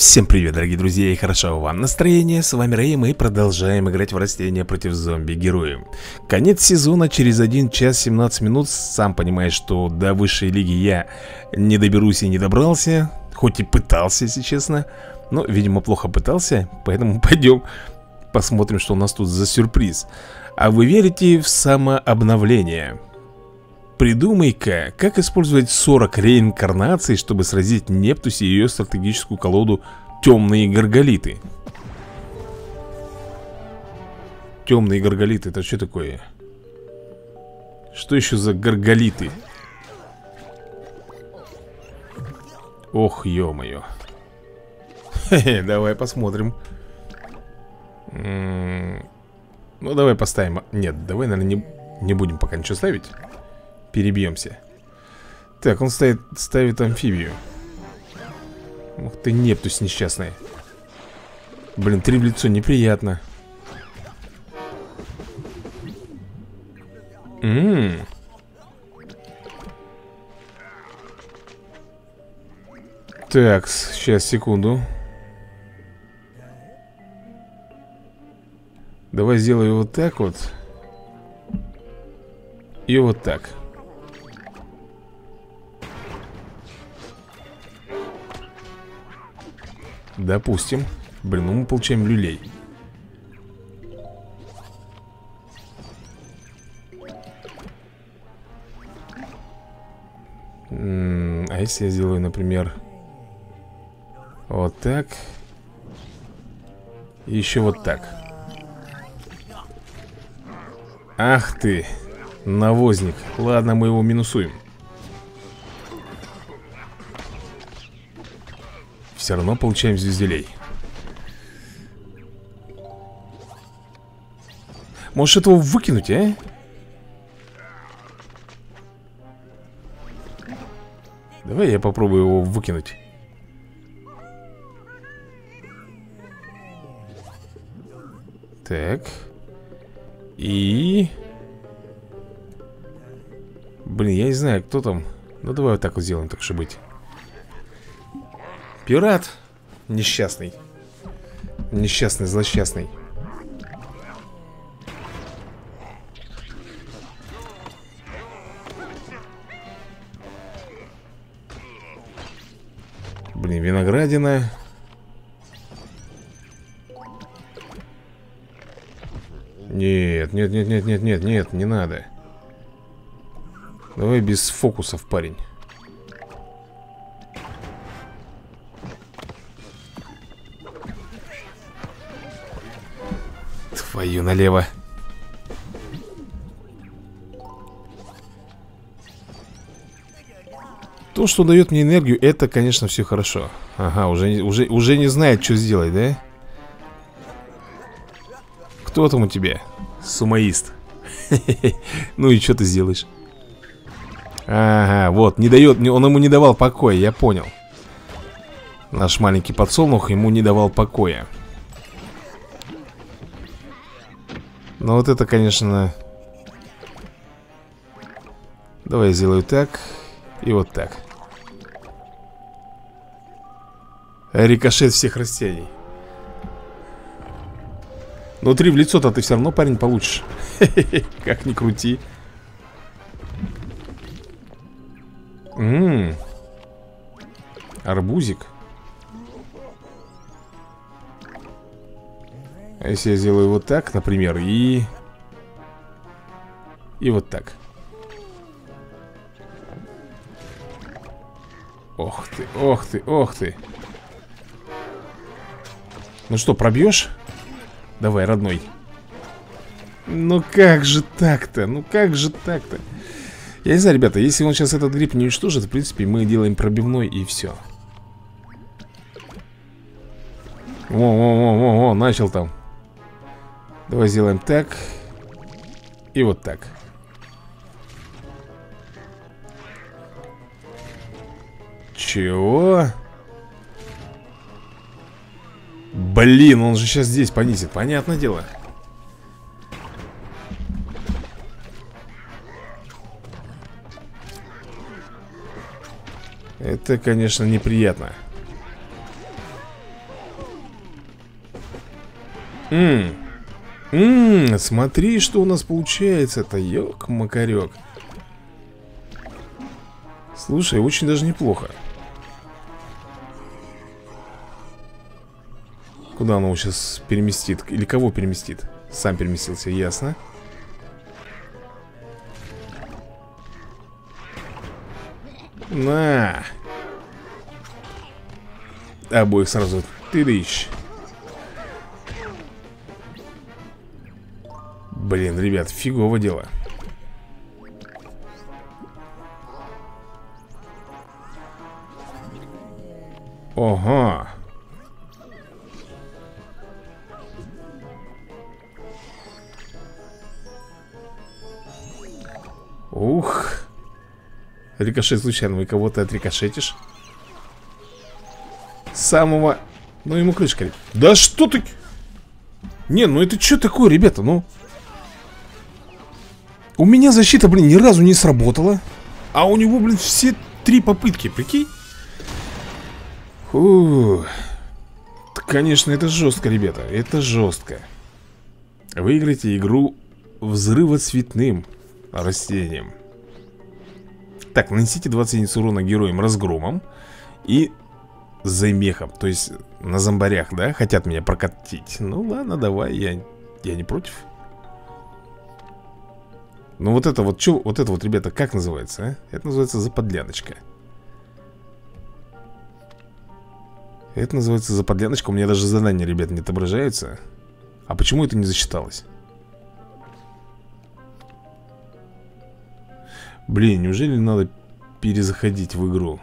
Всем привет, дорогие друзья, и хорошо вам настроение. С вами Рэй, и мы продолжаем играть в растения против зомби-героев. Конец сезона через 1 час 17 минут. Сам понимаешь, что до высшей лиги я не доберусь и не добрался. Хоть и пытался, если честно. Но, видимо, плохо пытался, поэтому пойдем посмотрим, что у нас тут за сюрприз. А вы верите в самообновление? Придумай-ка, как использовать 40 реинкарнаций, чтобы сразить Нептуси и ее стратегическую колоду Темные Гарголиты. Темные Гарголиты, это что такое? Что еще за Гарголиты? Ох, ё-моё. Давай посмотрим. М-м, ну, давай поставим... Нет, давай, наверное, не, не будем пока ничего ставить. Перебьемся. Так, он ставит, ставит амфибию. Ух ты, Нептус несчастный. Блин, три в лицо неприятно. Ммм Так, сейчас, секунду. Давай сделаю вот так вот. И вот так Допустим. Блин, ну мы получаем люлей. А если я сделаю, например Вот так? И еще вот так. Ах ты Навозник. Ладно, мы его минусуем Все равно получаем звезделей Можешь этого выкинуть, а? Давай я попробую его выкинуть. Так. И... Блин, я не знаю, кто там. Ну давай вот так вот сделаем, так что быть Пират Несчастный. Несчастный, злосчастный. Блин, виноградина. Нет, нет, нет, нет, нет, нет, нет, не надо. Давай без фокусов, парень Твою налево. То, что дает мне энергию, это, конечно, все хорошо. Ага, уже, уже, уже не знает, что сделать, да? Кто там у тебя? Сумаист. Ну и что ты сделаешь? Ага, вот, не дает, он ему не давал покоя, я понял. Наш маленький подсолнух ему не давал покоя. Но вот это, конечно... Давай я сделаю так. И вот так. Рикошет всех растений. Внутри в лицо-то ты все равно, парень, получишь. Как ни крути. Ммм. Арбузик. Если я сделаю вот так, например, и... И вот так. Ох ты, ох ты, ох ты. Ну что, пробьешь? Давай, родной. Ну как же так-то? Ну как же так-то? Я не знаю, ребята, если он сейчас этот гриб не уничтожит, в принципе, мы делаем пробивной и все. Во-во-во-во, начал там. Давай сделаем так. И вот так. Чего? Блин, он же сейчас здесь понизит. Понятное дело. Это, конечно, неприятно. Ммм. Ммм, смотри, что у нас получается-то, ёк-макарёк. Слушай, очень даже неплохо. Куда он его сейчас переместит? Или кого переместит? Сам переместился, ясно. На! Обоих сразу тырыщ. Блин, ребят, фигово дело. Ого. Ух. Рикошет случайно, вы кого-то отрикошетишь? Самого... Ну, ему крышка. Да что ты... Не, ну это что такое, ребята, ну... У меня защита, блин, ни разу не сработала. А у него, блин, все три попытки, прикинь? Фу. Конечно, это жестко, ребята. Это жестко. Выиграйте игру взрывоцветным растением. Так, нанесите 20 единиц урона героям разгромом и займехом. То есть на зомбарях, да? Хотят меня прокатить. Ну ладно, давай, я, я не против. Ну вот это вот, что, вот это вот, ребята, как называется, а? Это называется заподляночка. Это называется заподляночка. У меня даже задания, ребят, не отображаются. А почему это не засчиталось? Блин, неужели надо перезаходить в игру?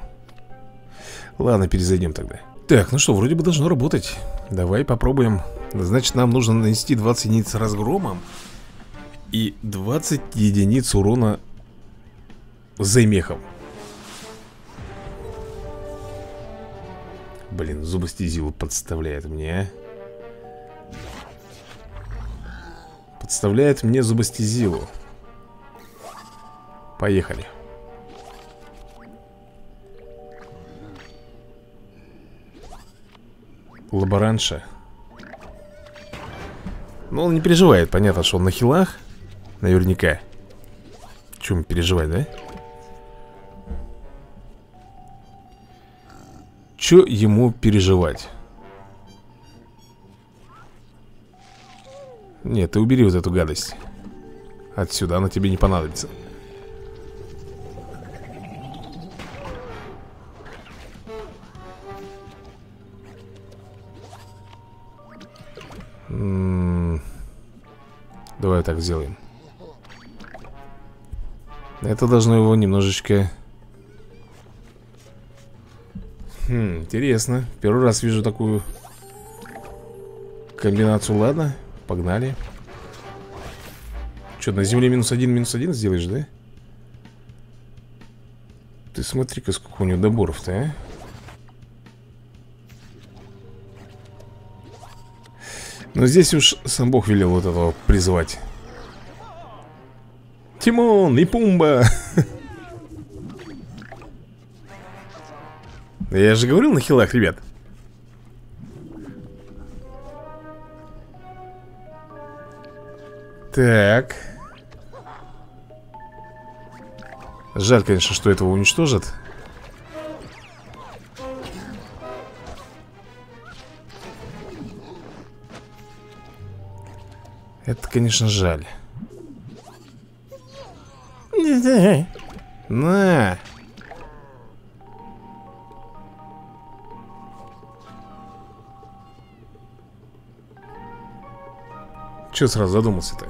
Ладно, перезайдем тогда. Так, ну что, вроде бы должно работать. Давай попробуем. Значит, нам нужно нанести 20 единиц разгромом и 20 единиц урона займехом. Блин, зубостезилу подставляет мне, а? Подставляет мне зубостезилу. Поехали. Лаборанша. Ну, он не переживает, понятно, что он на хилах Наверняка. Чем переживать, да? Че ему переживать? Нет, ты убери вот эту гадость. Отсюда, она тебе не понадобится. Давай так сделаем Это должно его немножечко Хм, интересно. Первый раз вижу такую Комбинацию, ладно Погнали. Что, на земле минус один, минус один сделаешь, да? Ты смотри-ка, сколько у него доборов-то, а? Но здесь уж сам Бог велел вот этого призывать Тимон и Пумба. Я же говорил на хилах, ребят. Так. Жаль, конечно, что этого уничтожат. Это, конечно, жаль. На! Че сразу задумался-то?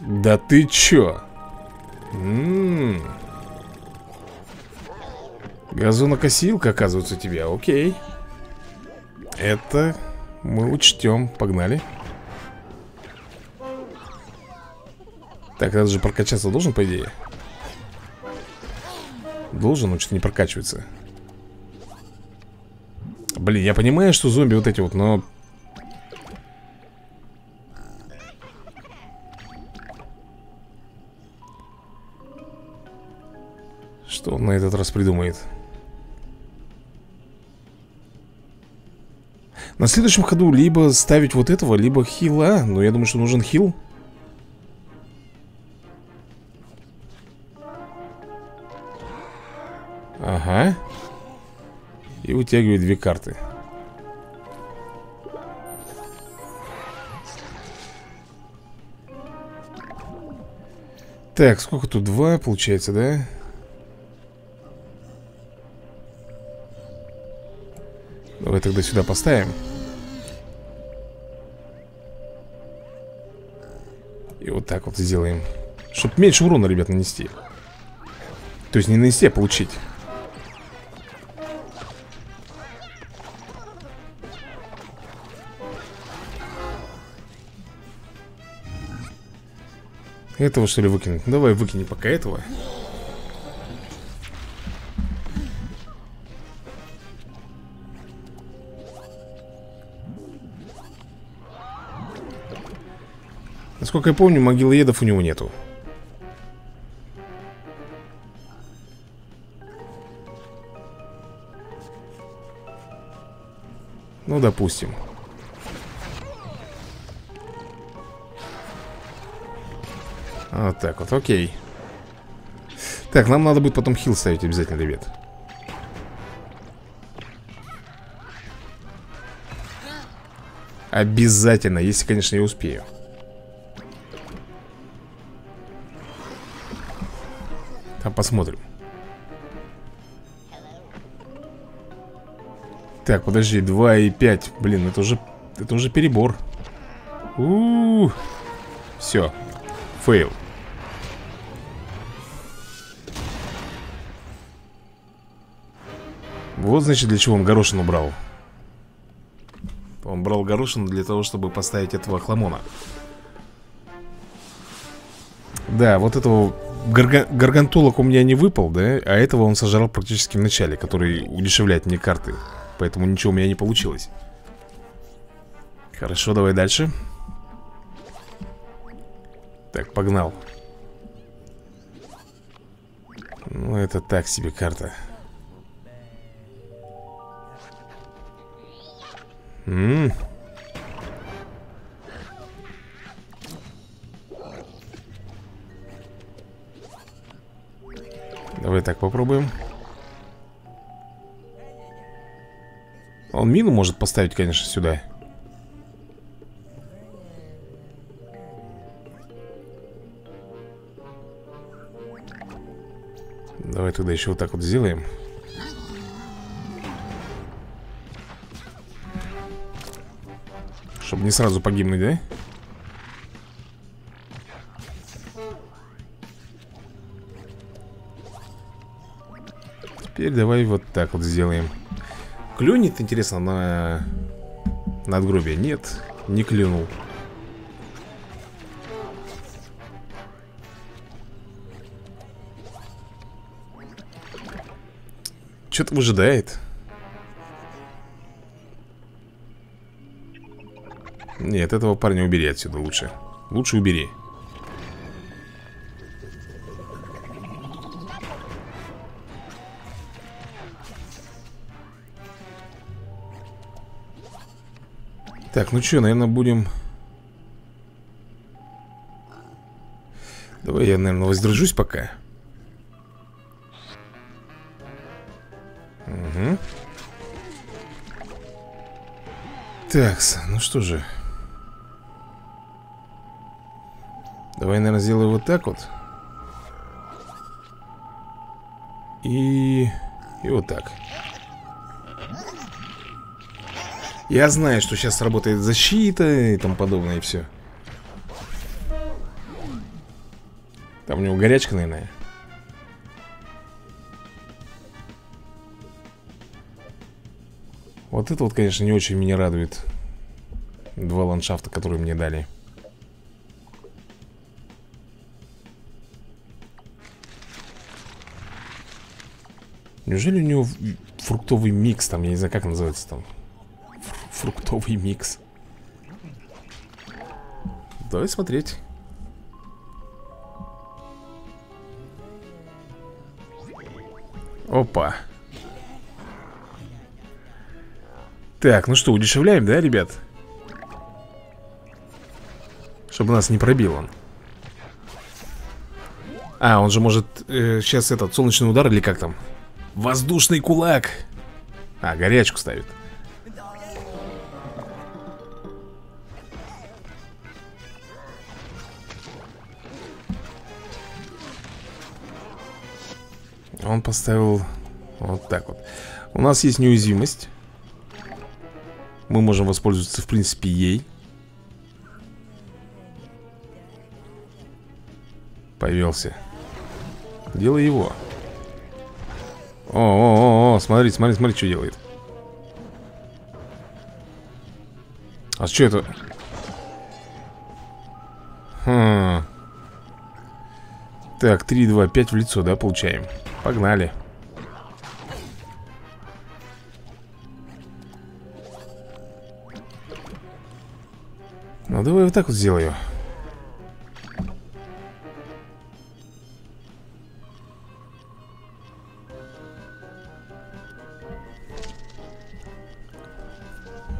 Да ты чё? М. Газонокосилка, оказывается, у тебя, окей. Это мы учтем, погнали. Так, надо же прокачаться. Должен, по идее? Должен, но что-то не прокачивается. Блин, я понимаю, что зомби вот эти вот, но на этот раз придумает На следующем ходу либо ставить вот этого, либо хила Но я думаю, что нужен хил Ага И вытягивает две карты Так, сколько тут? Два, получается, да? Тогда сюда поставим. И вот так вот сделаем. Чтобы меньше урона, ребят, нанести. То есть не нанести, а получить. Этого что ли выкинуть? Давай выкини пока этого Насколько я помню, могилоедов у него нету. Ну, допустим. Вот так вот, окей. Так, нам надо будет потом хил ставить обязательно, ребят. Обязательно, если, конечно, я успею посмотрим. Так, подожди, 2 и 5 Блин, это уже, это уже перебор. У, -у, -у. Все Фейл. Вот, значит, для чего он горошину брал. Он брал горошину для того, чтобы поставить этого хламона Да, вот этого Гарга... Гаргантулок у меня не выпал, да? А этого он сожрал практически в начале Который удешевляет мне карты. Поэтому ничего у меня не получилось. Хорошо, давай дальше. Так, погнал. Ну, это так себе карта. М Давай так попробуем. Он мину может поставить, конечно, сюда. Давай тогда еще вот так вот сделаем. Чтобы не сразу погибнуть, да? Теперь давай вот так вот сделаем. Клюнет, интересно, на надгробие? Нет, не клюнул. Что-то выжидает. Нет, этого парня убери отсюда лучше. Лучше убери Так, ну что, наверное, будем... Давай я, наверное, воздержусь пока. Угу. Так, ну что же. Давай, наверное, сделаю вот так вот. И... И вот так. Я знаю, что сейчас работает защита и тому подобное, и все. Там у него горячка, наверное. Вот это вот, конечно, не очень меня радует. Два ландшафта, которые мне дали. Неужели у него фруктовый микс там, я не знаю, как называется там фруктовый микс. Давай смотреть. Опа. Так, ну что, удешевляем, да, ребят? Чтобы нас не пробил он. А, он же может э, сейчас этот солнечный удар или как там? Воздушный кулак. А, горячку ставит поставил вот так вот. У нас есть неуязвимость. Мы можем воспользоваться, в принципе, ей. Повелся. Дело его. О, о, о, о, смотри, смотри, смотри, что делает. А что это? Хм. Так, 3, 2, 5 в лицо, да, получаем Погнали. Ну, давай вот так вот сделаю.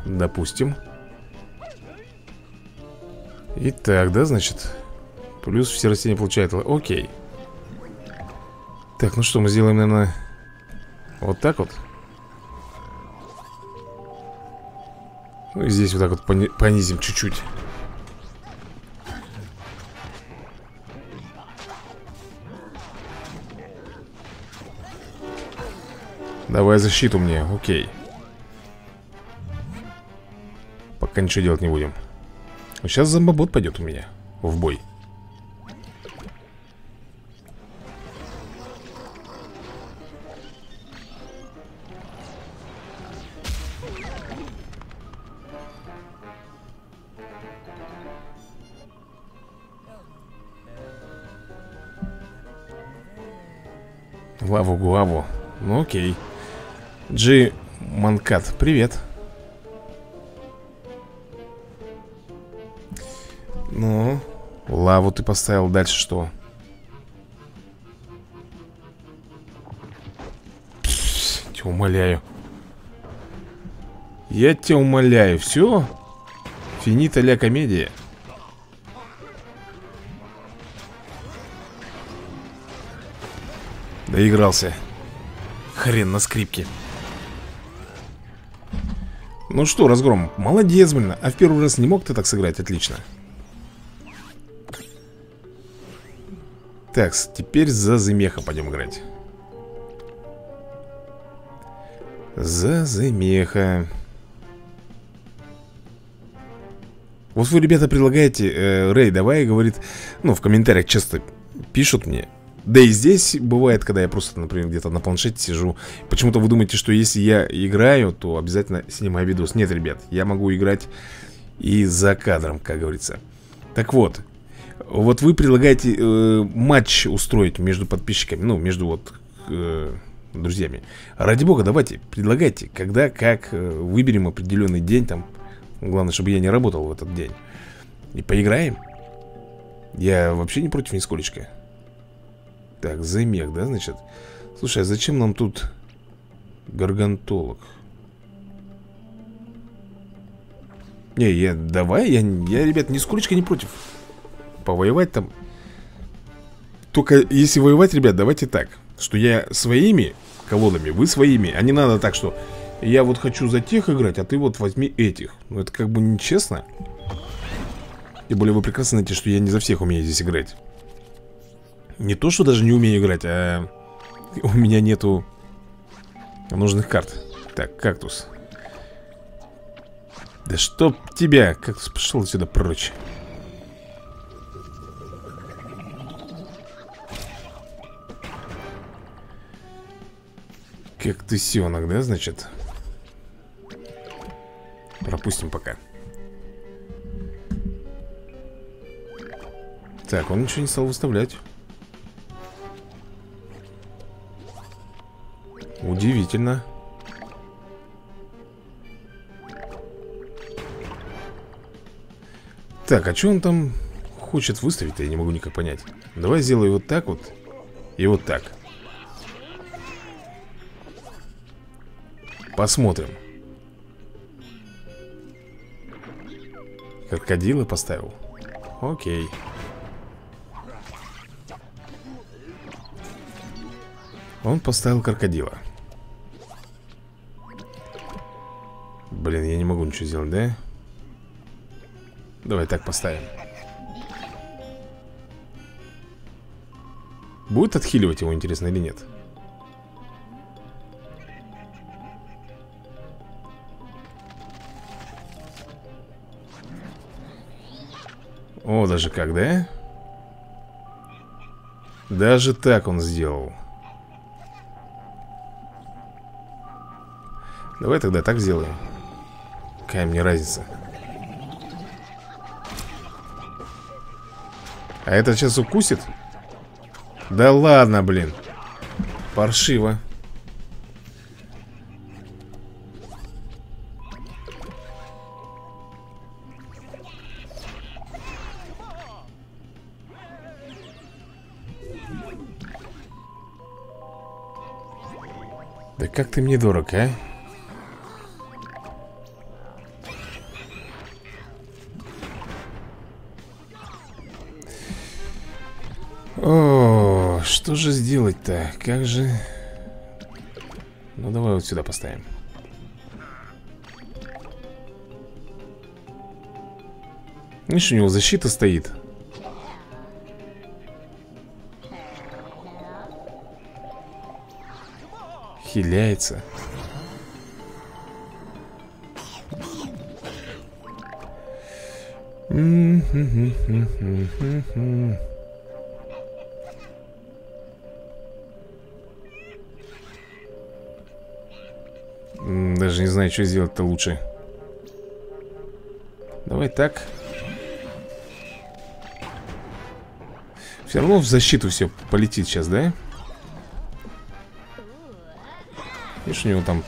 Допустим. Итак, да, значит Плюс все растения получают Окей Так, ну что, мы сделаем, наверное Вот так вот. Ну и здесь вот так вот пони понизим чуть-чуть. Давай защиту мне, окей. Пока ничего делать не будем. Сейчас зомбобот пойдет у меня В бой окей. Джи Манкат, привет. Ну, лаву ты поставил, дальше что? Тебя умоляю. Я тебя умоляю, все? Финита ля комедия. Доигрался Хрен на скрипке. Ну что, разгром, молодец, блин. А в первый раз не мог ты так сыграть, отлично? Так, теперь за Земеха пойдем играть. За Земеха Вот вы, ребята, предлагаете э, Рэй, давай, говорит Ну, в комментариях часто пишут мне Да и здесь бывает, когда я просто, например, где-то на планшете сижу Почему-то вы думаете, что если я играю То обязательно снимаю видос. Нет, ребят, я могу играть и за кадром, как говорится. Так вот, вот вы предлагаете э, матч устроить между подписчиками Ну, между вот э, друзьями. Ради бога, давайте, предлагайте Когда, как, э, выберем определенный день там. Главное, чтобы я не работал в этот день. И поиграем. Я вообще не против нисколечко Так, замех, да, значит? Слушай, а зачем нам тут гаргантолог? Не, я, давай, я, я ребят, нисколечко не против. Повоевать там. Только если воевать, ребят, давайте так Что я своими колодами, вы своими А не надо так, что я вот хочу за тех играть, а ты вот возьми этих. Ну это как бы нечестно. Тем более вы прекрасно знаете, что я не за всех умею здесь играть Не то, что даже не умею играть, а у меня нету нужных карт. Так, кактус. Да чтоб тебя, кактус пошел сюда прочь. Как тысенок, да, значит? Пропустим пока. Так, он ничего не стал выставлять Удивительно Так, а что он там хочет выставить Я не могу никак понять. Давай сделаю вот так вот И вот так. Посмотрим. Крокодилы поставил. Окей. Он поставил крокодила Ничего сделать, да? Давай так поставим Будет отхиливать его, интересно, или нет? О, даже как, да? Даже так он сделал Давай тогда так сделаем Какая мне разница А это сейчас укусит? Да ладно, блин Паршиво Да как ты мне дорог, а? О, что же сделать-то? Как же... Ну, давай вот сюда поставим. Видишь, у него защита стоит. Хиляется. Mm-hmm. Даже не знаю, что сделать-то лучше. Давай так. Все равно в защиту все полетит сейчас, да? Видишь, у него там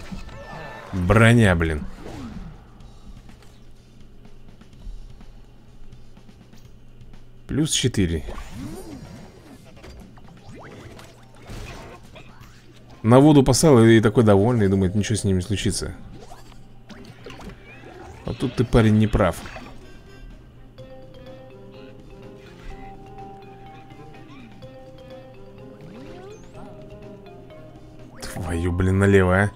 броня, блин. Плюс 4 На воду поставил и такой довольный Думает, ничего с ним не случится. А тут ты, парень, не прав. Твою, блин, налево, а.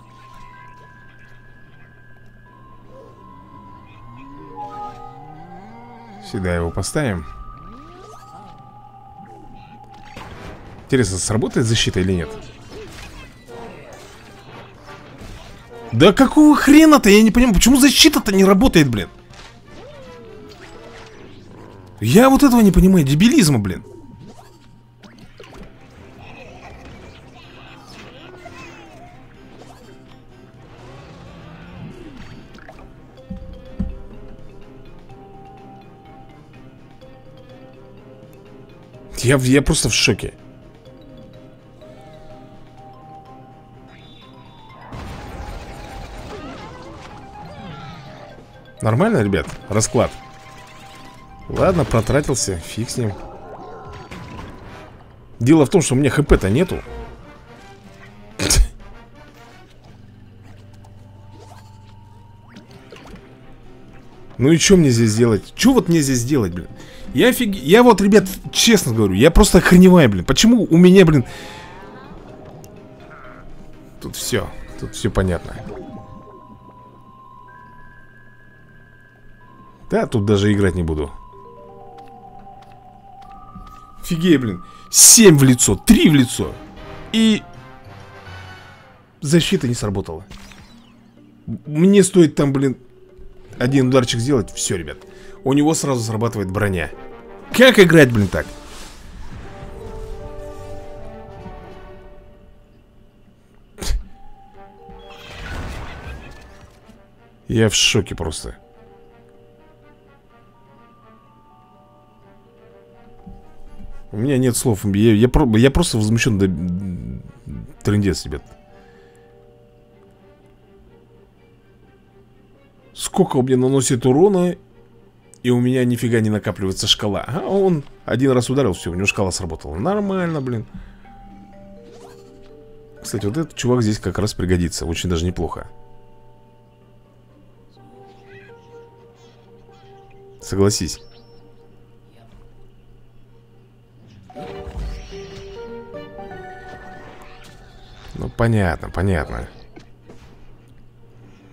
Сюда его поставим. Интересно, сработает защита или нет? Да какого хрена-то? Я не понимаю, почему защита-то не работает, блин? Я вот этого не понимаю, дебилизма, блин Я, я просто в шоке Нормально, ребят? Расклад Ладно, протратился, фиг с ним Дело в том, что у меня хп-то нету Ну и что мне здесь делать? Что вот мне здесь делать, блин? Я офиг... Я вот, ребят, честно говорю, я просто охреневаю, блин Почему у меня, блин Тут все, тут все понятно Да, тут даже играть не буду. Фигей, блин. 7 в лицо, 3 в лицо. И Защита не сработала. Мне стоит там, блин Один ударчик сделать, все, ребят. У него сразу срабатывает броня. Как играть, блин, так? Я в шоке просто У меня нет слов. Я, я, я просто возмущен до... Трындец, ребят. Сколько он мне наносит урона И у меня нифига не накапливается шкала. А он один раз ударил, все, у него шкала сработала. Нормально, блин. Кстати, вот этот чувак здесь как раз пригодится. Очень даже неплохо. Согласись. Ну, понятно, понятно.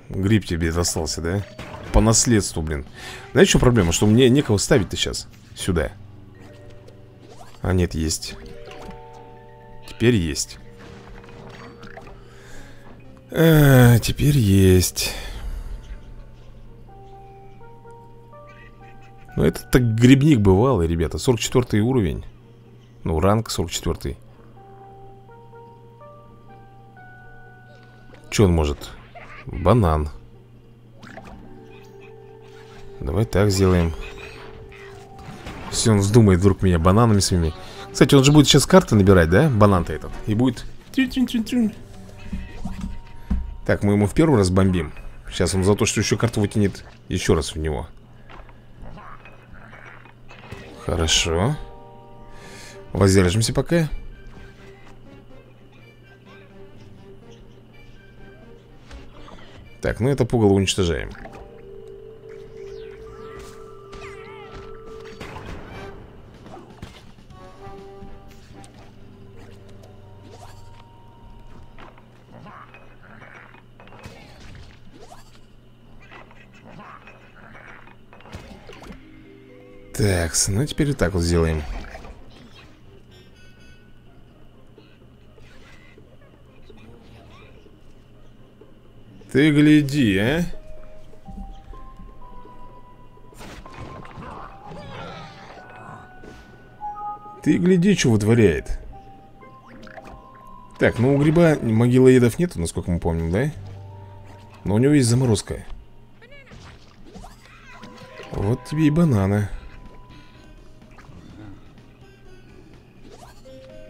Гриб тебе достался, да? По наследству, блин. Знаешь, что проблема? Что мне некого ставить-то сейчас Сюда. А нет, есть. Теперь есть. А, Теперь есть. Ну, это так грибник бывалый, ребята. 44 уровень. Ну, ранг 44 -й. Что он может? Банан. Давай так сделаем. Если он вздумает вдруг меня бананами своими. Кстати, он же будет сейчас карты набирать, да? Банан-то этот. И будет Так, мы ему в первый раз бомбим. Сейчас он за то, что еще карту вытянет Еще раз в него. Хорошо. Воздержимся пока Так, ну это пугало уничтожаем. Так, ну теперь вот так вот сделаем Ты гляди, а. Ты гляди, что вытворяет. Так, ну у гриба могилоедов нету, насколько мы помним, да? Но у него есть заморозка. Вот тебе и бананы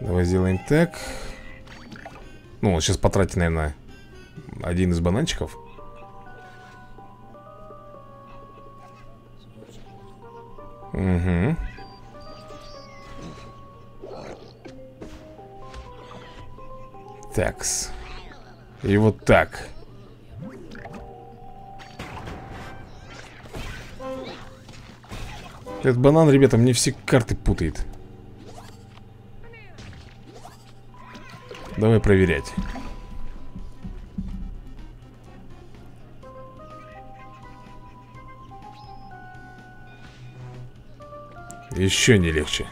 Давай сделаем так. Ну, он сейчас потратит, наверное Один из бананчиков. Угу Такс. И вот так. Этот банан, ребята, мне все карты путает. Давай проверять Еще не легче.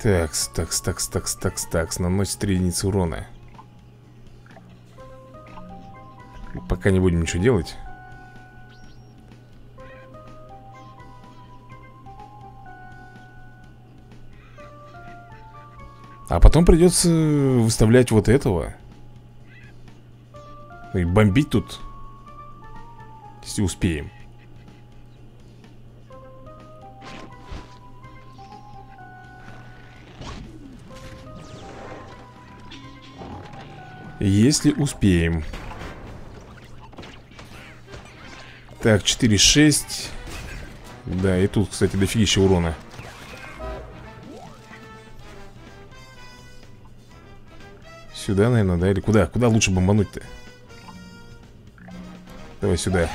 Такс, такс, такс, такс, такс, такс. Наносит 3 единицы урона. Пока не будем ничего делать. А потом придется выставлять вот этого. И бомбить тут Если успеем Если успеем Так, 4-6 Да, и тут, кстати, дофигища урона Сюда, наверное, да? Или куда? Куда лучше бомбануть-то? Давай сюда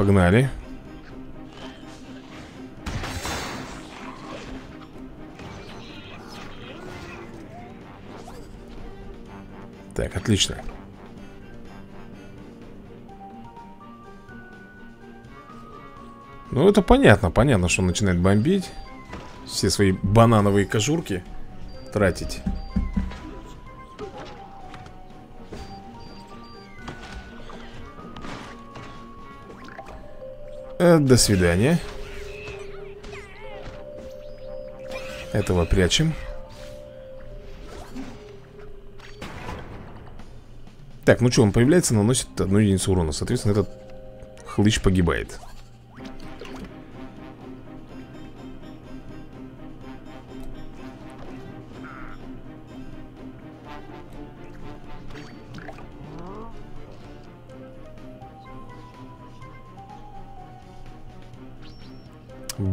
Погнали. Так, отлично. Ну, это понятно, понятно, что он начинает бомбить Все свои банановые кожурки Тратить До свидания. Этого прячем. Так, ну что, он появляется, наносит одну единицу урона. Соответственно, этот хлыщ погибает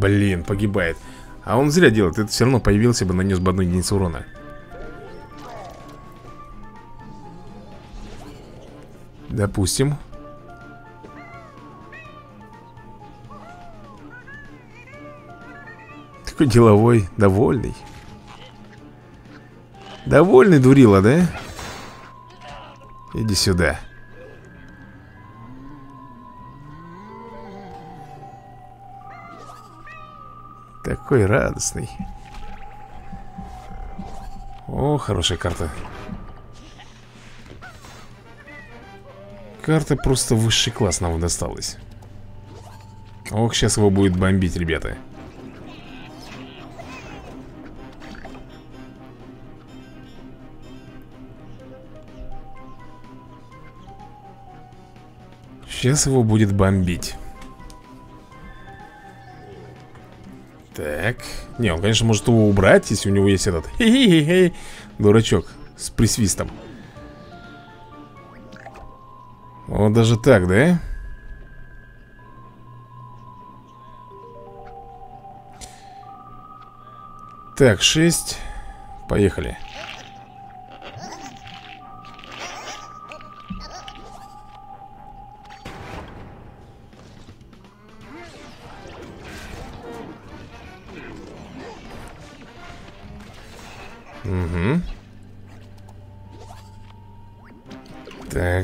Блин, погибает. А он зря делает, это все равно появился бы, нанес бы одну единицу урона. Допустим. Такой деловой, довольный. Довольный дурила, да? Иди сюда Такой радостный. О, хорошая карта. Карта просто высший класс нам досталась. Ох, сейчас его будет бомбить, ребята. Сейчас его будет бомбить Не, он, конечно, может его убрать, если у него есть этот Дурачок С присвистом. Вот даже так, да? Так, шесть. Поехали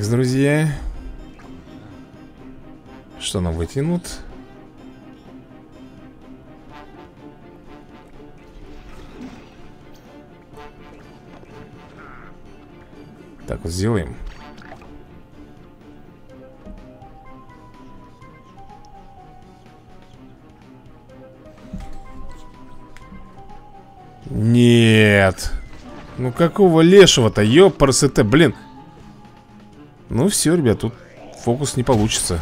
Друзья. Что нам вытянут? Так вот сделаем. Нет. Ну какого лешего-то, ёпарсете, блин. Ну все, ребят, тут фокус не получится.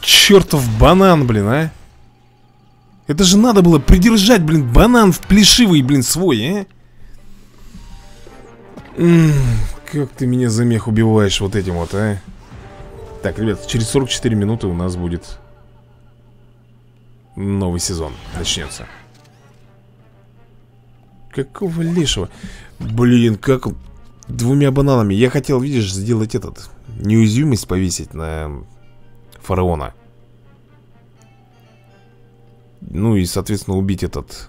Чертов банан, блин, а. Это же надо было придержать, блин, банан в плешивый, блин, свой, а. М -м, как ты меня за мех убиваешь вот этим вот, а. Так, ребят, через 44 минуты у нас будет новый сезон начнется. Какого лишего? Блин, как... Двумя бананами. Я хотел, видишь, сделать этот... Неуязвимость повесить на фараона. Ну и, соответственно, убить этот...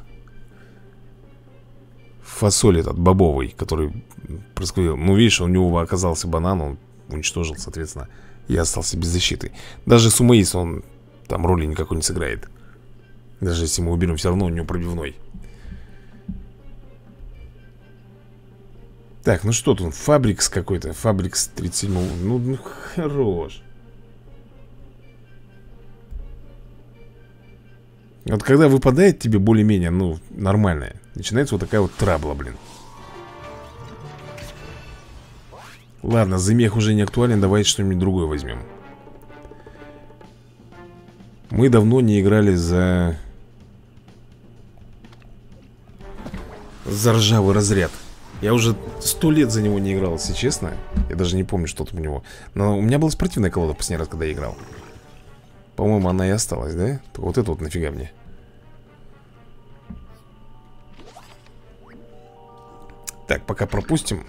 Фасоль этот, бобовый, который просквозил. Ну, видишь, у него оказался банан, он уничтожил, соответственно. Я остался без защиты. Даже Сумаис, он там роли никакой не сыграет. Даже если мы уберем, все равно у него пробивной. Так, ну что тут? Фабрикс какой-то. Фабрикс 37. Ну, ну, хорош. Вот когда выпадает тебе более-менее, ну, нормальное, начинается вот такая вот трабла, блин. Ладно, замех уже не актуален, давайте что-нибудь другое возьмем. Мы давно не играли за... За ржавый разряд. Я уже сто лет за него не играл, если честно. Я даже не помню, что там у него. Но у меня была спортивная колода последний раз, когда я играл. По-моему, она и осталась, да? Вот это вот нафига мне. Так, пока пропустим.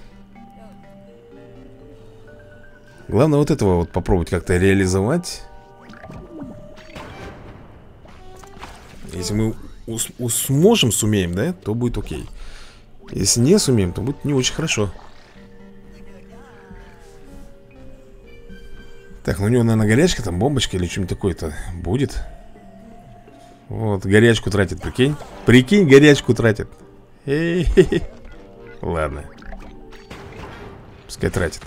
Главное вот этого вот попробовать как-то реализовать. Если мы сможем, сумеем, да, то будет окей если не сумеем, то будет не очень хорошо. Так, ну у него, наверное, горячка, там бомбочка или что-нибудь такое-то будет. Вот, горячку тратит, прикинь. Прикинь, горячку тратит. Эй -хе -хе. Ладно. Пускай тратит.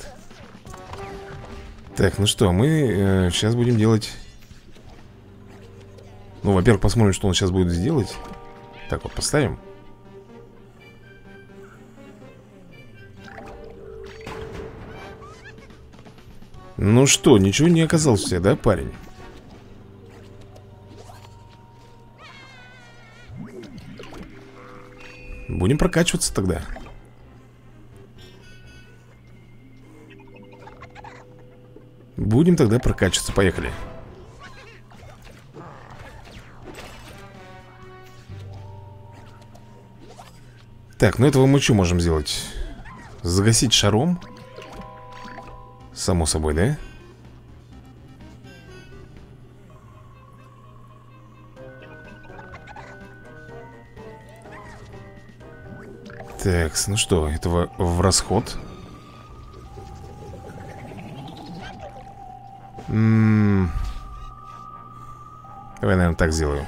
Так, ну что, мы э, сейчас будем делать. Ну, во-первых, посмотрим, что он сейчас будет сделать. Так вот, поставим Ну что, ничего не оказалось себе, да, парень? Будем прокачиваться тогда Будем тогда прокачиваться, поехали Так, ну этого мы что можем сделать? Загасить шаром? Само собой, да? Так, ну что, этого в расход М -м -м. Давай, наверное, так сделаю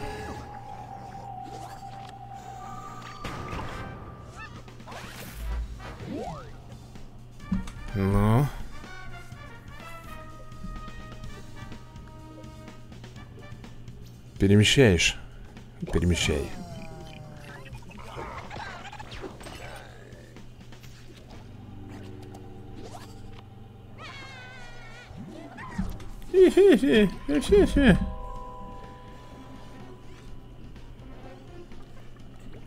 Перемещаешь? Перемещай.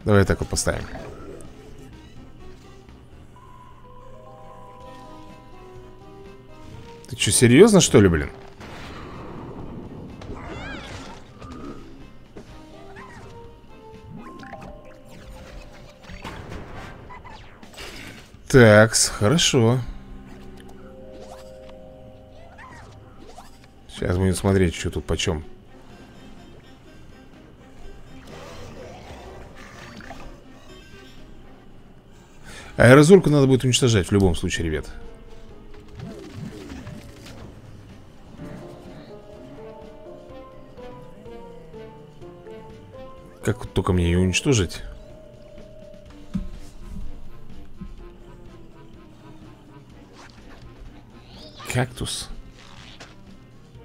Давай так вот поставим. Ты что, серьезно что ли, блин? Такс, хорошо. Сейчас будем смотреть, что тут почем. Аэрозольку надо будет уничтожать в любом случае, ребят. Как только мне ее уничтожить? Кактус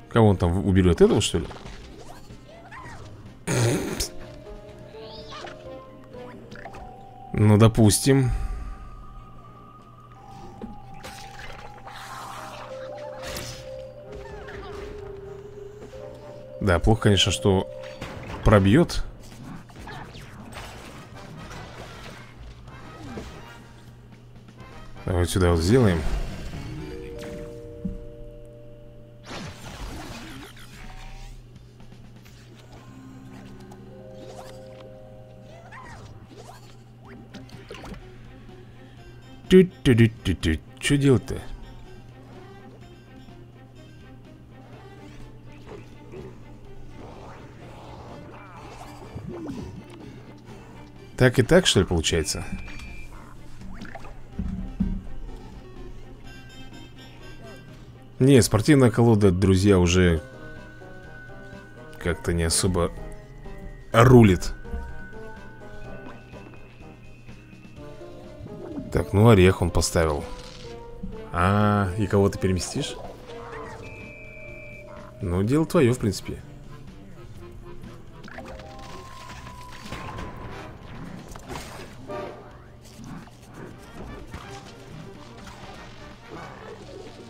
Кого он там уберет? Этого, что ли? Ну, допустим Да, плохо, конечно, что пробьет Давай сюда вот сделаем Что делать-то? Так и так, что ли, получается? Не, спортивная колода, друзья, уже как-то не особо рулит. Так, ну орех он поставил. А, и кого ты переместишь? Ну, дело твое, в принципе.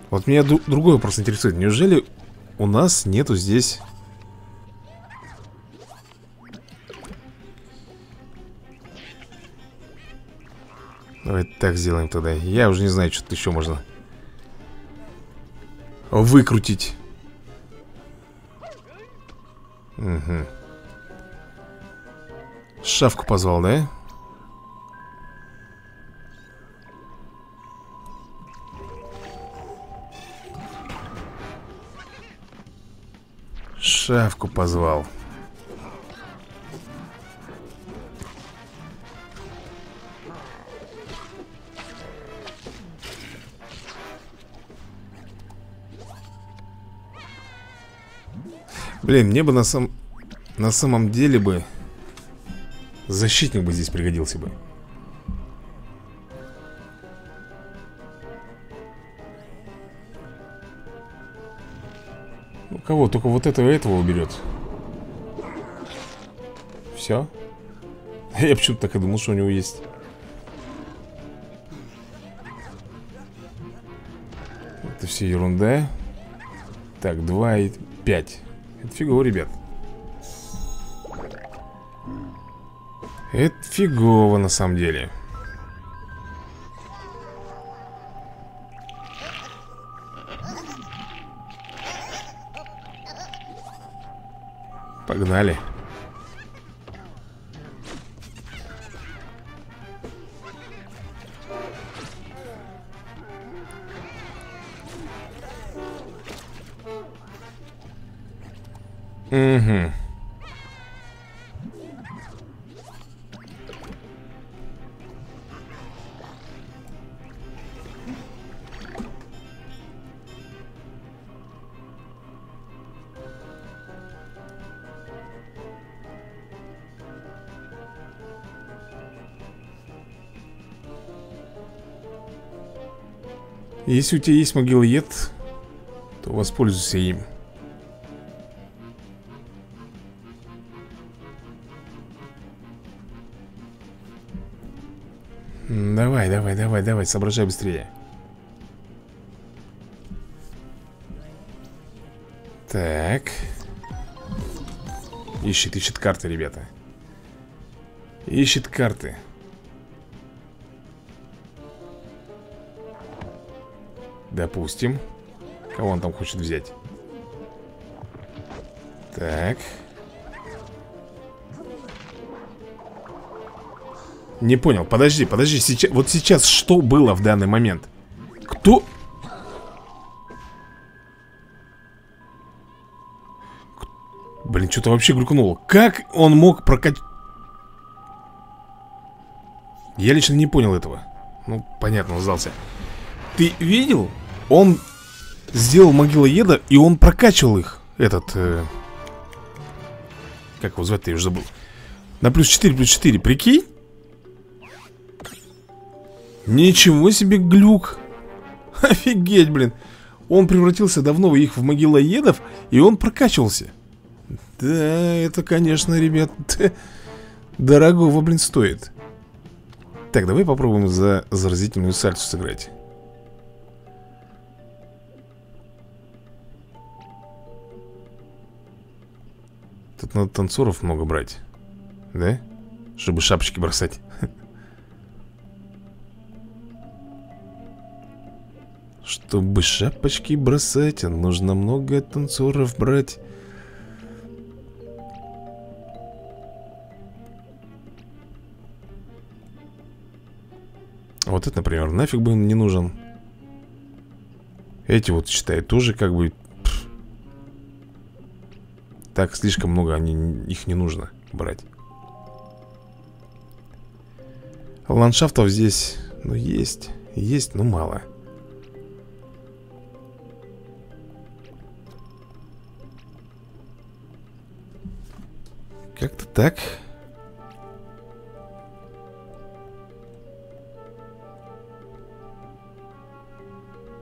Вот меня другой вопрос интересует. Неужели у нас нету здесь так сделаем тогда. Я уже не знаю, что еще можно Выкрутить. Угу Шавку позвал, да? Шавку позвал Блин, мне бы на, сам... на самом деле бы Защитник бы здесь пригодился бы. Ну кого? Только вот этого и этого уберет. Все? Я почему-то так и думал, что у него есть. Это все ерунда. Так, 2 и 5 это фигово, ребят. Это фигово на самом деле. Погнали Если у тебя есть могилоед, то воспользуйся им. Давай, давай, давай, давай, соображай быстрее. Так. Ищет, ищет карты, ребята. Ищет карты. Допустим. Кого он там хочет взять? Так. Не понял, подожди, подожди сейчас, Вот сейчас что было в данный момент? Кто... Блин, что-то вообще глюкнуло Как он мог прокатить... Я лично не понял этого Ну, понятно, он сдался Ты видел? Он сделал могилоеда, и он прокачивал их Этот... Э... Как его звать-то, я уже забыл. На плюс 4, плюс 4, прикинь? Ничего себе глюк. Офигеть, блин. Он превратился давно их в могилоедов И он прокачивался. Да, это, конечно, ребят Дорогого, блин, стоит. Так, давай попробуем за заразительную сальсу сыграть Тут надо танцоров много брать Да? Чтобы шапочки бросать Чтобы шапочки бросать, нужно много танцоров брать. Вот это, например, нафиг бы не нужен. Эти вот, считай, тоже как бы... Так, слишком много, они, их не нужно брать. Ландшафтов здесь, ну, есть. Есть, но мало. Как-то так.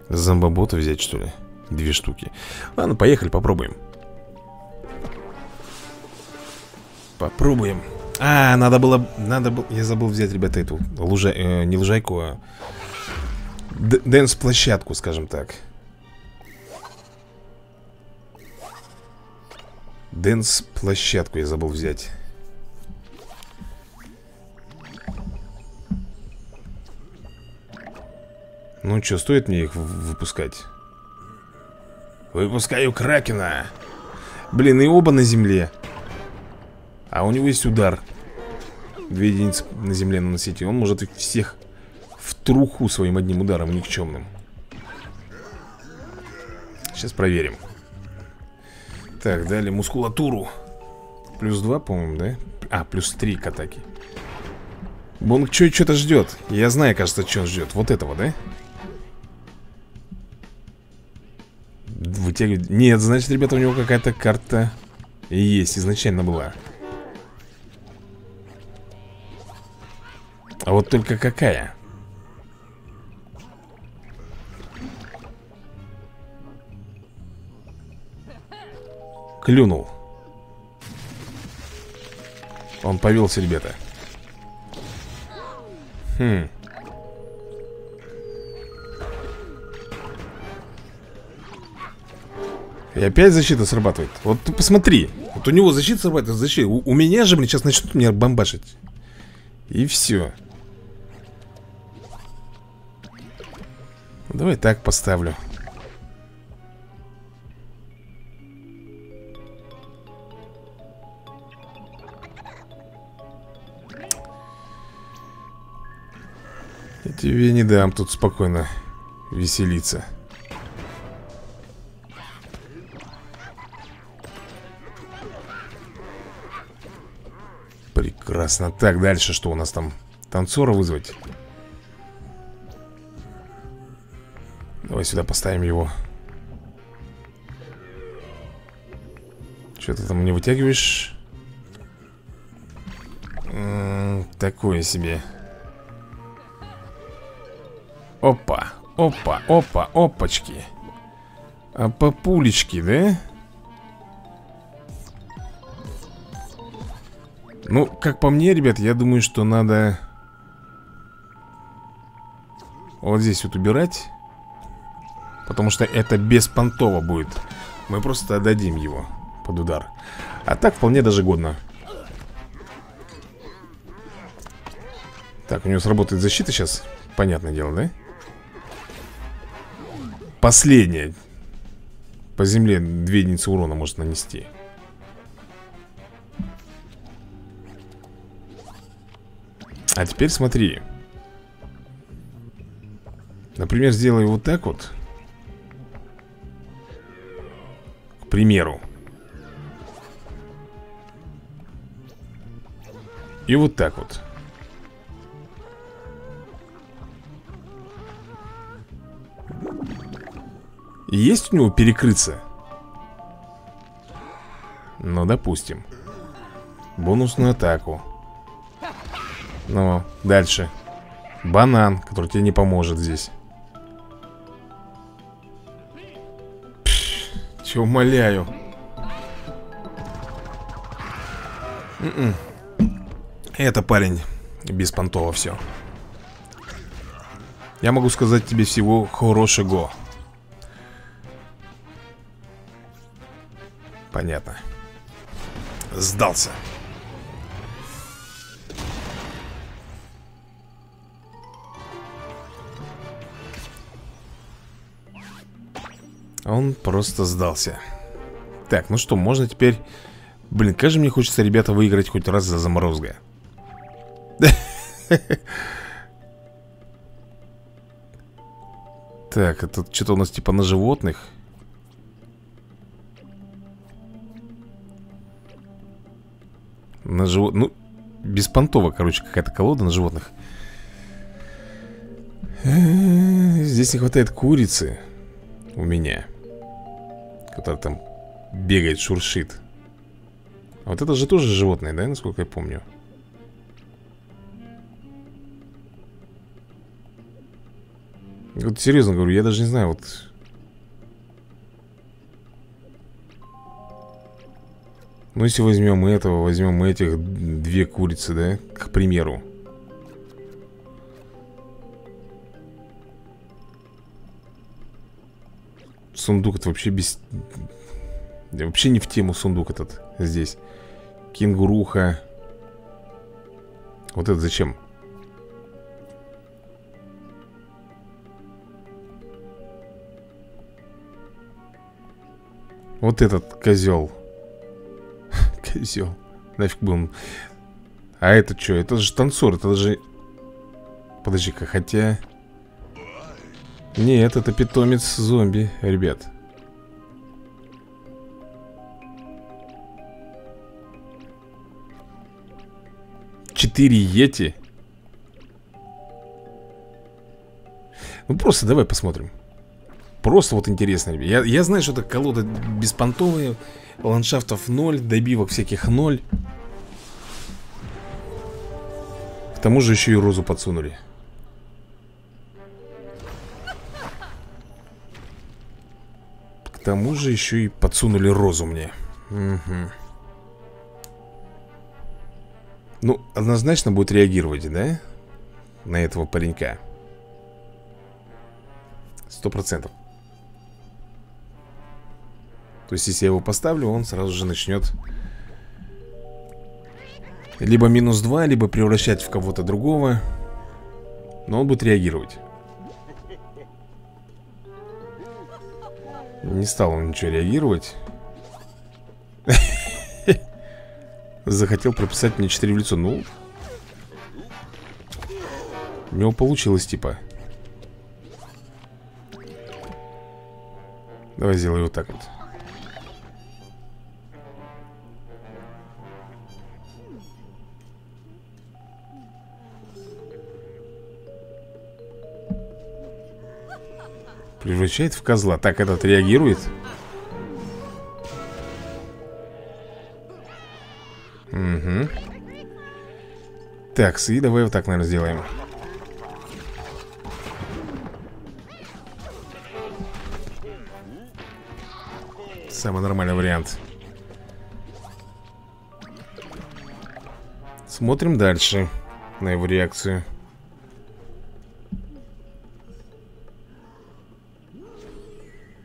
Зомбобота взять, что ли? Две штуки. Ладно, поехали, попробуем. Попробуем. А, надо было... Надо было... Я забыл взять, ребята, эту лужа... Э, не лужайку, а... Дэнс-площадку, скажем так. Дэнс-площадку я забыл взять Ну что, стоит мне их выпускать? Выпускаю Кракена Блин, и оба на земле А у него есть удар Две единицы на земле наносить И он может всех в труху своим одним ударом никчемным. Сейчас проверим. Так, далее мускулатуру. Плюс 2, по-моему, да? А, плюс 3 к атаке. Бонг что что-то ждет Я знаю, кажется, что он ждет Вот этого, да? Вытягивать Нет, значит, ребята, у него какая-то карта Есть, изначально была А вот только какая? Клюнул. Он повелся, ребята Хм. И опять защита срабатывает. Вот ты посмотри. Вот у него защита срабатывает, защита У, у меня же, блин, сейчас начнут меня бомбашить. И все Давай так поставлю. Я тебе не дам тут спокойно веселиться. Прекрасно. Так, дальше что у нас там? Танцора вызвать? Давай сюда поставим его. Что ты там не вытягиваешь? М -м, такое себе. Опа, опа, опа, опачки. А папулечки, да? Ну, как по мне, ребят, я думаю, что надо Вот здесь вот убирать Потому что это беспонтово будет. Мы просто отдадим его под удар. А так вполне даже годно. Так, у него сработает защита сейчас. Понятное дело, да? Последняя По земле две единицы урона может нанести. А теперь смотри. Например, сделаю вот так вот Примеру. И вот так вот. Есть у него перекрыться? Ну, допустим. Бонусную атаку. Ну, дальше. Банан, который тебе не поможет здесь Че, умоляю. М-м. Это парень без понтова все Я могу сказать тебе всего хорошего. Понятно. Сдался Он просто сдался. Так, ну что, можно теперь... Блин, как же мне хочется, ребята, выиграть хоть раз за заморозга Так, это что-то у нас типа на животных. На живот... Ну, беспонтово, короче, какая-то колода на животных. Здесь не хватает курицы У меня Который там бегает, шуршит. А Вот это же тоже животное, да, насколько я помню? Вот серьезно говорю, я даже не знаю, вот. Ну, если возьмем этого, возьмем этих две курицы, да, к примеру. Сундук это вообще без... Вообще не в тему сундук этот здесь. Кенгуруха. Вот это зачем? Вот этот козел. Козел. Нафиг бы он... А это что? Это же танцор, это даже... Подожди-ка, хотя... Нет, это питомец зомби, ребят. Четыре йети? Ну просто давай посмотрим Просто вот интересно, ребят я, я знаю, что это колода беспонтовая Ландшафтов ноль, добивок всяких ноль К тому же еще и розу подсунули тому же еще и подсунули розу мне угу. Ну, однозначно будет реагировать, да? На этого паренька Сто процентов то есть, если я его поставлю, он сразу же начнет Либо минус 2, либо превращать в кого-то другого Но он будет реагировать Не стал он ничего реагировать. Захотел прописать мне 4 в лицо. Ну. У него получилось типа. Давай сделаю вот так вот Превращает в козла. Так, этот реагирует? Угу Так, и давай вот так, наверное, сделаем. Самый нормальный вариант. Смотрим дальше На его реакцию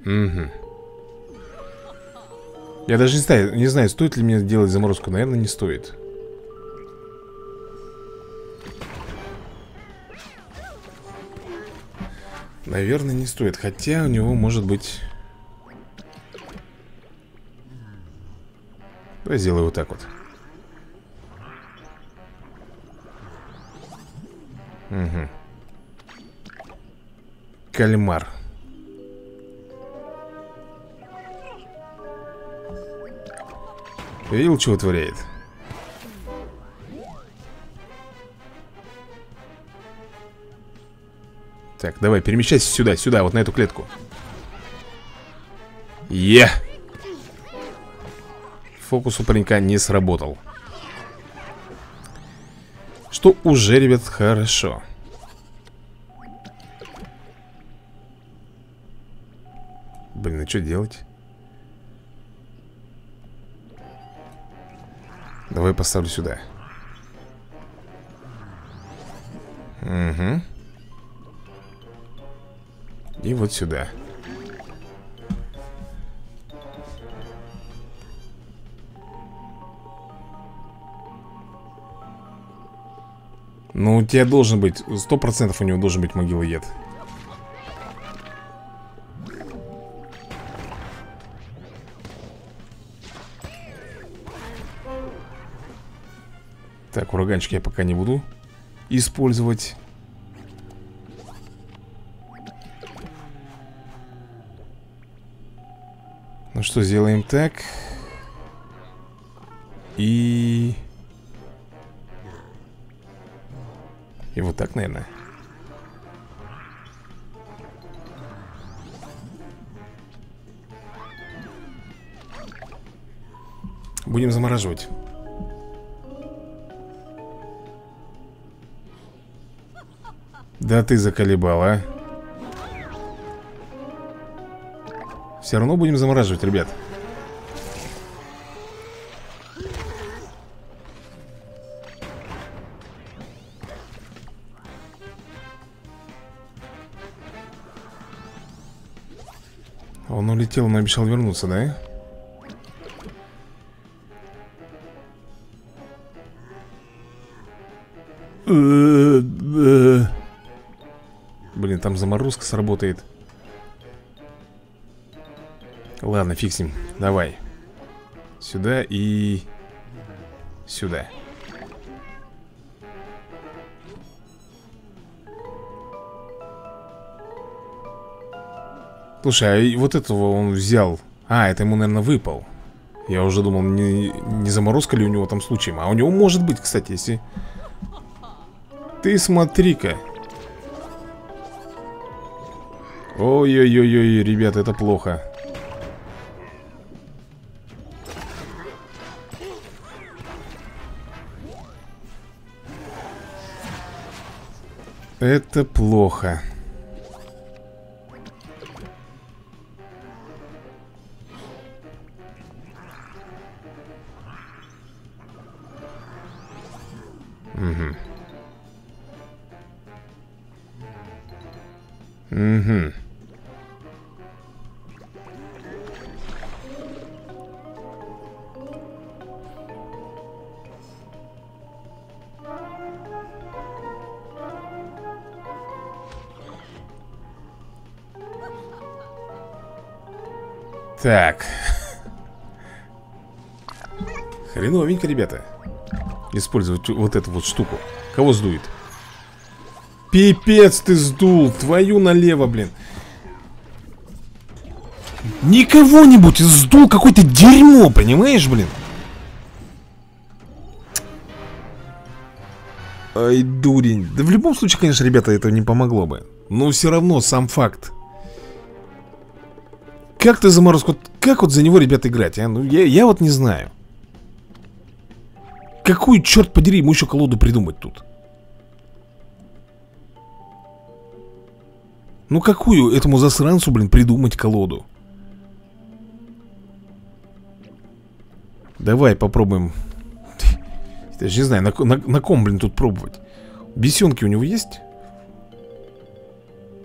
Угу Я даже не знаю, не знаю, стоит ли мне делать заморозку. Наверное, не стоит. Наверное, не стоит. Хотя у него может быть. Давай сделаю вот так вот. Угу Кальмар Видел, что творяет? Так, давай, перемещайся сюда, сюда, вот на эту клетку Е! Фокус у паренька не сработал Что уже, ребят, хорошо Блин, а что делать? Давай поставлю сюда. Угу И вот сюда. Ну, у тебя должен быть Сто процентов у него должен быть могилоед Так, ураганчик я пока не буду использовать. Ну что, сделаем так. И... И вот так, наверное. Будем замораживать. Да ты заколебал, а Все равно будем замораживать, ребят Он улетел, он обещал вернуться, да? Uh, заморозка сработает. Ладно, фиксим Давай. Сюда и... Сюда. Слушай, а вот этого он взял. А, это ему, наверное, выпал. Я уже думал, не, не заморозка ли у него там случаем А у него может быть, кстати, если... Ты смотри-ка Ой-ой-ой-ой, ребята, это плохо. Это плохо. Угу Угу Так. Хреновенько, ребята. Использовать вот эту вот штуку. Кого сдует? Пипец ты сдул. Твою налево, блин. Никого-нибудь сдул какое-то дерьмо, понимаешь, блин? Ай, дурень. Да в любом случае, конечно, ребята, это не помогло бы. Но все равно сам факт. Как ты заморозку... Как вот за него, ребята, играть, а? Ну, я, я вот не знаю. Какую, черт подери, ему еще колоду придумать тут? Ну какую этому засранцу, блин, придумать колоду? Давай попробуем Я же не знаю, на, на, на ком, блин, тут пробовать Бесенки у него есть?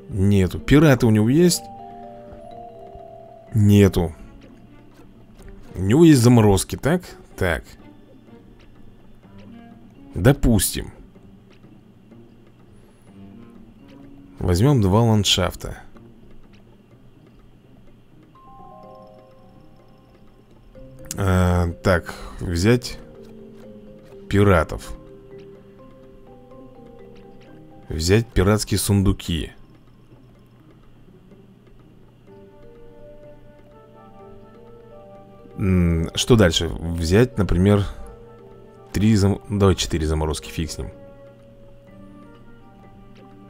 Нету Пираты у него есть? Нету. У него есть заморозки, так? Так. Допустим. Возьмем два ландшафта. А, Так, взять Пиратов. Взять пиратские сундуки Что дальше? Взять, например Три зам... Давай четыре заморозки, фиг с ним.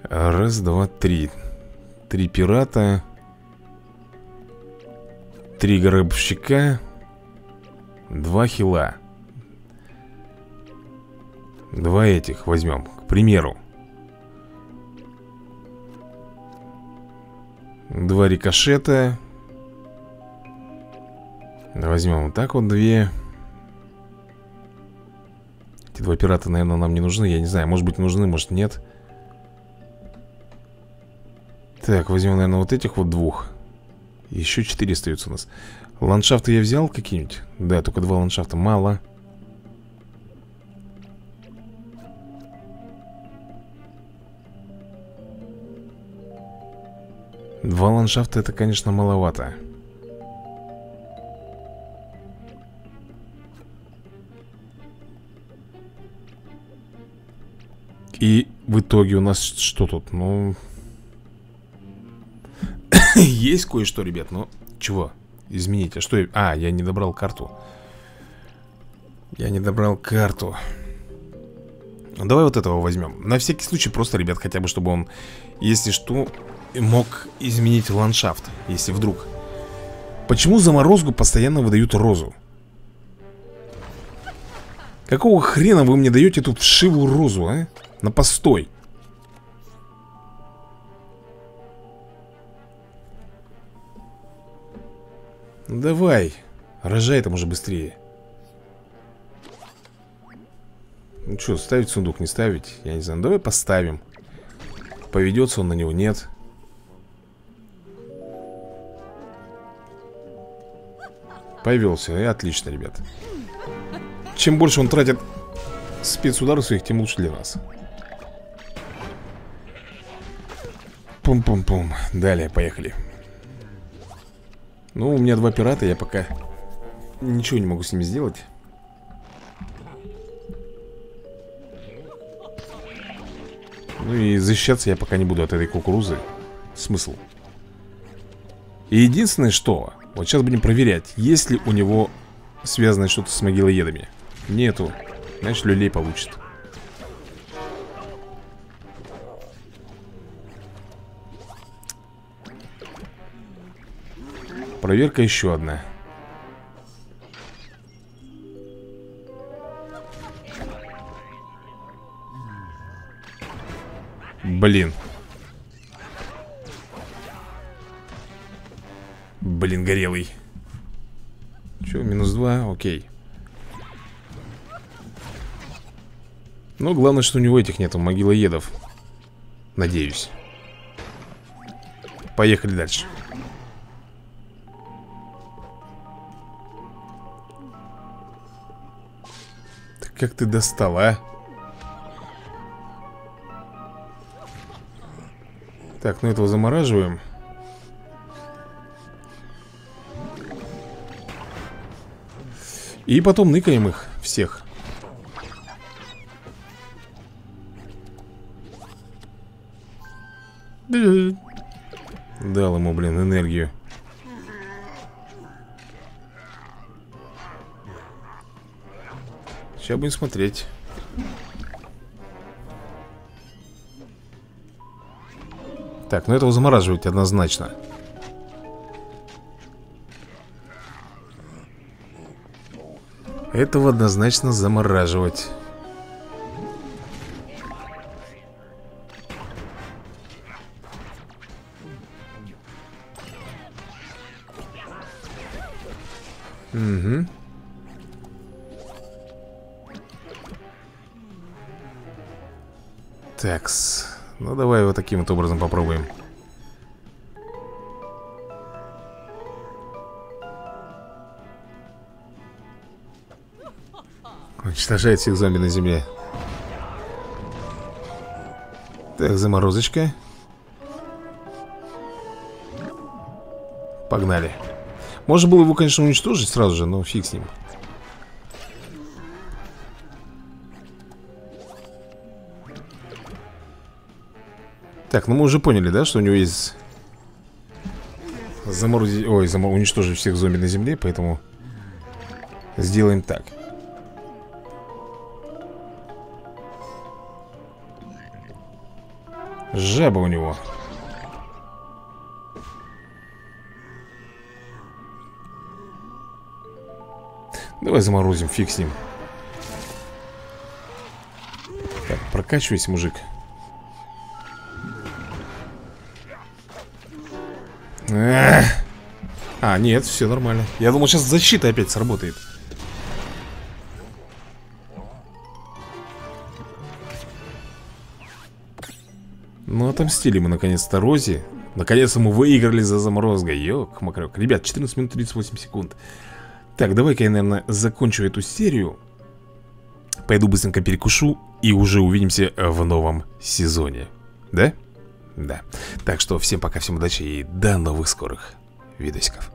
Раз, два, три. Три пирата. Три гробовщика. Два хила. Два этих возьмем, к примеру. Два рикошета Возьмем вот так вот две. Эти два пирата, наверное, нам не нужны Я не знаю, может быть нужны, может нет. Так, возьмем, наверное, вот этих вот двух. Еще четыре остаются у нас. Ландшафты я взял какие-нибудь? Да, только два ландшафта, мало. Два ландшафта это, конечно, маловато И в итоге у нас что тут? Ну... Есть кое-что, ребят, но... Чего? Изменить. А что я... А, я не добрал карту. Я не добрал карту. Ну, давай вот этого возьмем. На всякий случай просто, ребят, хотя бы, чтобы он, если что, мог изменить ландшафт. Если вдруг. Почему заморозку постоянно выдают розу? Какого хрена вы мне даете тут вшивую розу, а? На постой. Давай, рожай там уже быстрее. Ну что, ставить сундук, не ставить? Я не знаю, давай поставим Поведется он на него, нет Повелся, и отлично, ребят Чем больше он тратит спецударов своих, тем лучше для нас Пум-пум-пум. Далее, поехали. Ну, у меня два пирата, я пока Ничего не могу с ними сделать. Ну и защищаться я пока не буду от этой кукурузы. Смысл? И единственное что Вот сейчас будем проверять Есть ли у него связанное что-то с могилоедами Нету Значит люлей получит Проверка еще одна. Блин. Блин, горелый. Че, минус два? Окей. Но главное, что у него этих нету, могилоедов Надеюсь. Поехали дальше как ты достал, а? Так, ну этого замораживаем. И потом ныкаем их всех. Дал ему, блин, энергию Сейчас будем смотреть. Так, ну этого замораживать однозначно. Этого однозначно замораживать. Давай вот таким вот образом попробуем. Уничтожает всех зомби на земле. Так, заморозочка. Погнали. Можно было его, конечно, уничтожить сразу же, но фиг с ним Так, ну мы уже поняли, да, что у него есть Заморозить, ой, замор... уничтожить всех зомби на земле Поэтому сделаем так. Жаба у него. Давай заморозим, фиг с ним. Так, прокачивайся, мужик А, нет, все нормально. Я думал, сейчас защита опять сработает. Ну, отомстили мы наконец-то Рози Наконец-то мы выиграли за заморозкой Ёк, макрёк Ребят, 14 минут 38 секунд. Так, давай-ка я, наверное, закончу эту серию. Пойду быстренько перекушу И уже увидимся в новом сезоне. Да? Да. Так что всем пока, всем удачи и до новых скорых видосиков